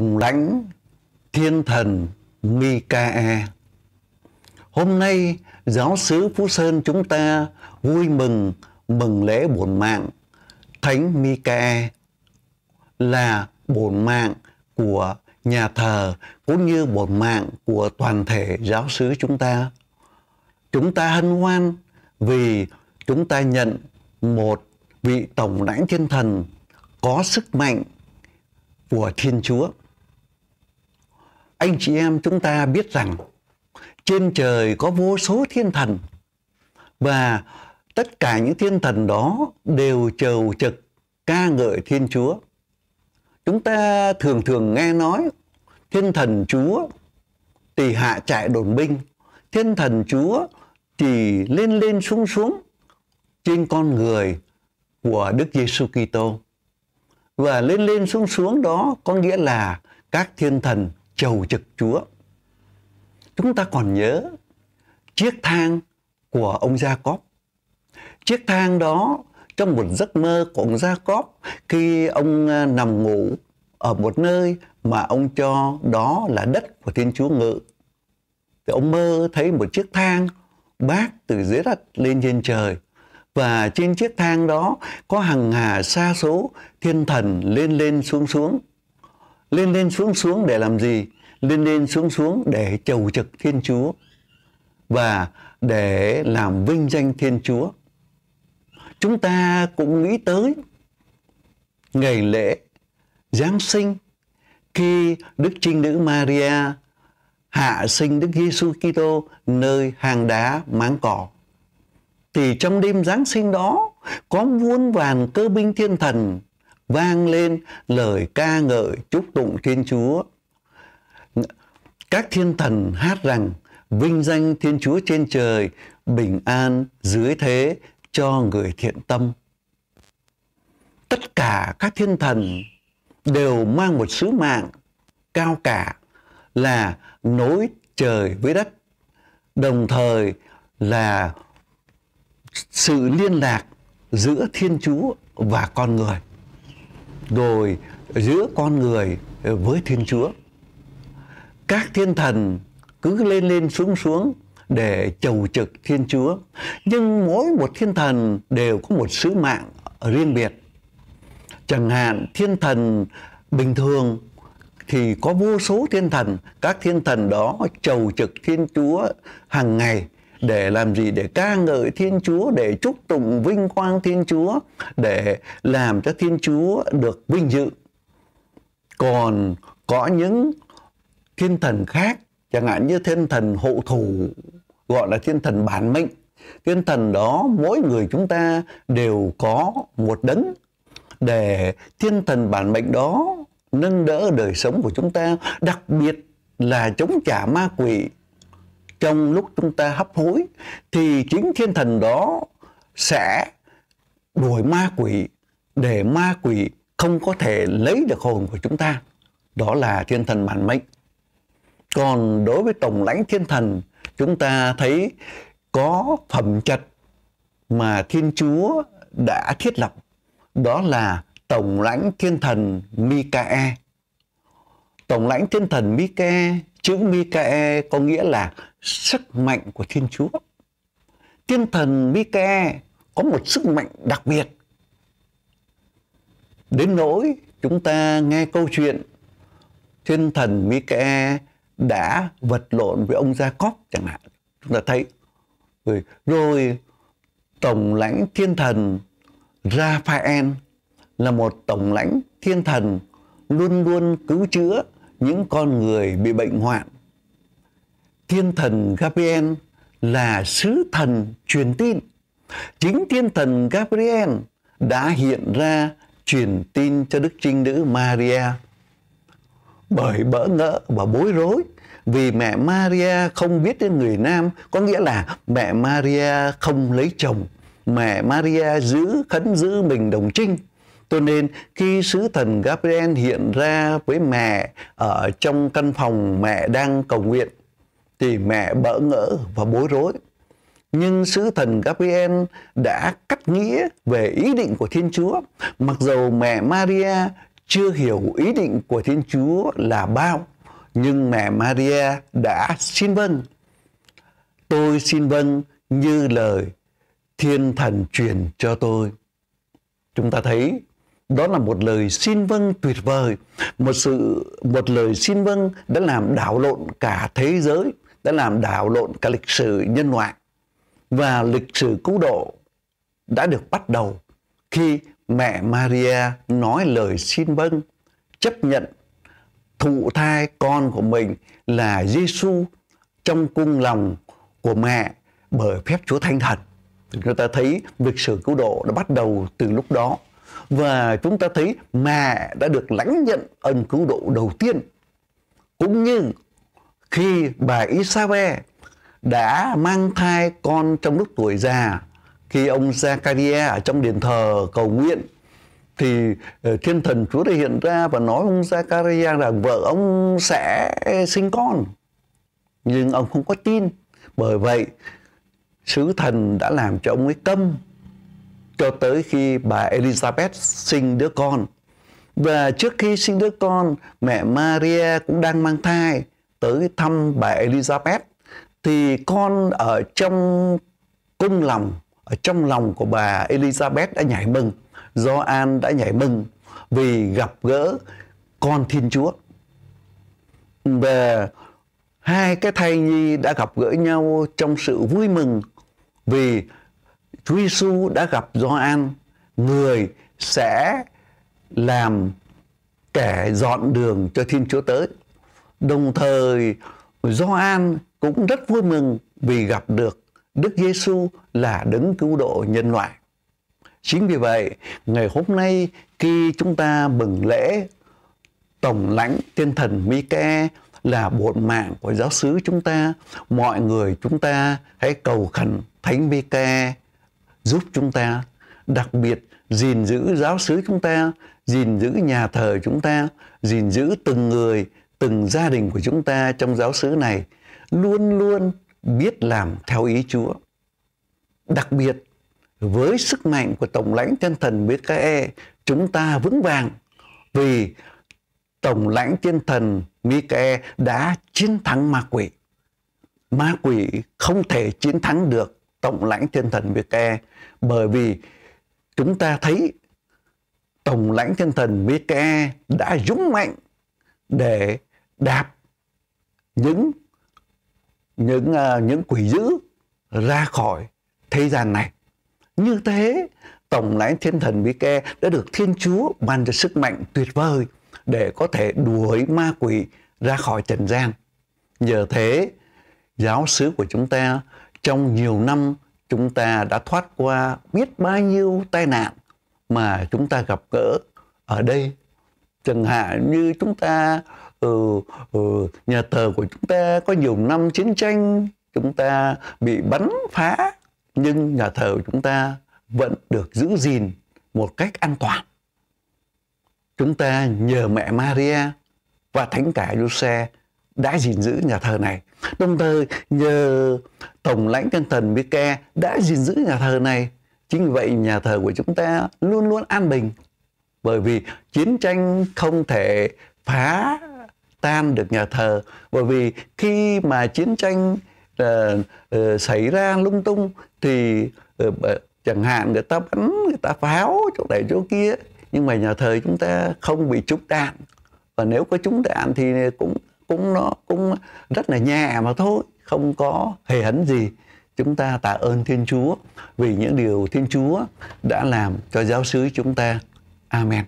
tổng lãnh thiên thần Mikae. Hôm nay, giáo sứ Phú Sơn chúng ta vui mừng mừng lễ bổn mạng Thánh Mikae là bổn mạng của nhà thờ cũng như bổn mạng của toàn thể giáo sứ chúng ta. Chúng ta hân hoan vì chúng ta nhận một vị tổng lãnh thiên thần có sức mạnh của Thiên Chúa. Anh chị em chúng ta biết rằng trên trời có vô số thiên thần và tất cả những thiên thần đó đều trầu trực ca ngợi Thiên Chúa. Chúng ta thường thường nghe nói thiên thần Chúa thì hạ trại đồn binh, thiên thần Chúa thì lên lên xuống xuống trên con người của Đức Giêsu Kitô. Và lên lên xuống xuống đó có nghĩa là các thiên thần chầu trực Chúa. Chúng ta còn nhớ chiếc thang của ông Gia Cóp. Chiếc thang đó trong một giấc mơ của ông Gia Cóp khi ông à, nằm ngủ ở một nơi mà ông cho đó là đất của Thiên Chúa ngự. Thì ông mơ thấy một chiếc thang bác từ dưới đất lên trên trời và trên chiếc thang đó có hàng hà xa số thiên thần lên lên xuống xuống lên lên xuống xuống để làm gì? Lên lên xuống xuống để chầu trực thiên chúa và để làm vinh danh thiên chúa. Chúng ta cũng nghĩ tới ngày lễ giáng sinh, khi đức trinh nữ maria hạ sinh đức giêsu kitô nơi hang đá máng cỏ. Thì trong đêm Giáng sinh đó, có muôn vàn cơ binh thiên thần vang lên lời ca ngợi chúc tụng Thiên Chúa. Các thiên thần hát rằng vinh danh Thiên Chúa trên trời, bình an dưới thế cho người thiện tâm. Tất cả các thiên thần đều mang một sứ mạng cao cả là nối trời với đất, đồng thời là sự liên lạc giữa Thiên Chúa và con người, rồi giữa con người với Thiên Chúa. Các thiên thần cứ lên lên xuống xuống để chầu trực Thiên Chúa, nhưng mỗi một thiên thần đều có một sứ mạng riêng biệt. Chẳng hạn thiên thần bình thường thì có vô số thiên thần, các thiên thần đó chầu trực Thiên Chúa hàng ngày để làm gì để ca ngợi Thiên Chúa, để chúc tụng vinh quang Thiên Chúa, để làm cho Thiên Chúa được vinh dự. Còn có những thiên thần khác, chẳng hạn như thiên thần hộ thủ, gọi là thiên thần bản mệnh. Thiên thần đó mỗi người chúng ta đều có một đấng để thiên thần bản mệnh đó nâng đỡ đời sống của chúng ta, đặc biệt là chống trả ma quỷ trong lúc chúng ta hấp hối thì chính thiên thần đó sẽ đuổi ma quỷ để ma quỷ không có thể lấy được hồn của chúng ta. Đó là thiên thần bản mệnh. Còn đối với tổng lãnh thiên thần, chúng ta thấy có phẩm chất mà Thiên Chúa đã thiết lập. Đó là tổng lãnh thiên thần Mikae. Tổng lãnh thiên thần Mikae, chữ Mikae có nghĩa là sức mạnh của Thiên Chúa. Thiên thần Mike có một sức mạnh đặc biệt. Đến nỗi chúng ta nghe câu chuyện thiên thần Mike đã vật lộn với ông Gia Cóp chẳng hạn. Chúng ta thấy. Rồi, rồi tổng lãnh thiên thần Raphael là một tổng lãnh thiên thần luôn luôn cứu chữa những con người bị bệnh hoạn thiên thần Gabriel là sứ thần truyền tin. Chính thiên thần Gabriel đã hiện ra truyền tin cho Đức Trinh Nữ Maria. Bởi bỡ ngỡ và bối rối vì mẹ Maria không biết đến người nam, có nghĩa là mẹ Maria không lấy chồng. Mẹ Maria giữ khấn giữ mình đồng trinh. Cho nên khi sứ thần Gabriel hiện ra với mẹ ở trong căn phòng mẹ đang cầu nguyện thì mẹ bỡ ngỡ và bối rối. Nhưng sứ thần Gabriel đã cắt nghĩa về ý định của Thiên Chúa. Mặc dầu mẹ Maria chưa hiểu ý định của Thiên Chúa là bao, nhưng mẹ Maria đã xin vâng. Tôi xin vâng như lời thiên thần truyền cho tôi. Chúng ta thấy đó là một lời xin vâng tuyệt vời, một sự một lời xin vâng đã làm đảo lộn cả thế giới, đã làm đảo lộn cả lịch sử nhân loại và lịch sử cứu độ đã được bắt đầu khi mẹ Maria nói lời xin vâng, chấp nhận thụ thai con của mình là Giêsu trong cung lòng của mẹ bởi phép Chúa Thánh Thần. Chúng ta thấy lịch sử cứu độ đã bắt đầu từ lúc đó và chúng ta thấy mẹ đã được lãnh nhận ân cứu độ đầu tiên. Cũng như khi bà Isabe đã mang thai con trong lúc tuổi già, khi ông Zakaria ở trong đền thờ cầu nguyện, thì ờ, thiên thần Chúa đã hiện ra và nói ông Zakaria rằng vợ ông sẽ sinh con. Nhưng ông không có tin. Bởi vậy, sứ thần đã làm cho ông ấy câm cho tới khi bà Elizabeth sinh đứa con. Và trước khi sinh đứa con, mẹ Maria cũng đang mang thai tới thăm bà Elizabeth, thì con ở trong cung lòng, ở trong lòng của bà Elizabeth đã nhảy mừng Gioan đã nhảy mừng vì gặp gỡ con Thiên Chúa và hai cái thai nhi đã gặp gỡ nhau trong sự vui mừng vì Chúa Giêsu đã gặp Gioan, người sẽ làm kẻ dọn đường cho Thiên Chúa tới. Đồng thời Gioan cũng rất vui mừng vì gặp được Đức Giêsu là đấng cứu độ nhân loại. Chính vì vậy, ngày hôm nay khi chúng ta mừng lễ tổng lãnh thiên thần Mica là bổn mạng của giáo xứ chúng ta, mọi người chúng ta hãy cầu khẩn Thánh Mica giúp chúng ta, đặc biệt gìn giữ giáo xứ chúng ta, gìn giữ nhà thờ chúng ta, gìn giữ từng người, từng gia đình của chúng ta trong giáo xứ này, luôn luôn biết làm theo ý Chúa. Đặc biệt, với sức mạnh của Tổng lãnh thiên thần BKE chúng ta vững vàng vì Tổng lãnh thiên thần Mikae đã chiến thắng ma quỷ. Ma quỷ không thể chiến thắng được Tổng lãnh thiên thần Mikae bởi vì chúng ta thấy Tổng lãnh thiên thần Mikae đã dũng mạnh để đạp những những uh, những quỷ dữ ra khỏi thế gian này. Như thế, Tổng lãnh thiên thần Micae đã được Thiên Chúa ban cho sức mạnh tuyệt vời để có thể đuổi ma quỷ ra khỏi trần gian. Nhờ thế, giáo sứ của chúng ta trong nhiều năm chúng ta đã thoát qua biết bao nhiêu tai nạn mà chúng ta gặp gỡ ở đây. Chẳng hạn như chúng ta ừ, ừ, nhà thờ của chúng ta có nhiều năm chiến tranh chúng ta bị bắn phá nhưng nhà thờ của chúng ta vẫn được giữ gìn một cách an toàn. Chúng ta nhờ mẹ Maria và thánh cả Giuse đã gìn giữ nhà thờ này. Đồng thời nhờ tổng lãnh thiên thần Mika đã gìn giữ nhà thờ này chính vì vậy nhà thờ của chúng ta luôn luôn an bình bởi vì chiến tranh không thể phá tan được nhà thờ bởi vì khi mà chiến tranh uh, uh, xảy ra lung tung thì uh, chẳng hạn người ta bắn người ta pháo chỗ này chỗ kia nhưng mà nhà thờ chúng ta không bị trúng đạn và nếu có trúng đạn thì cũng cũng nó cũng rất là nhẹ mà thôi không có hề hấn gì chúng ta tạ ơn Thiên Chúa vì những điều Thiên Chúa đã làm cho giáo xứ chúng ta. Amen.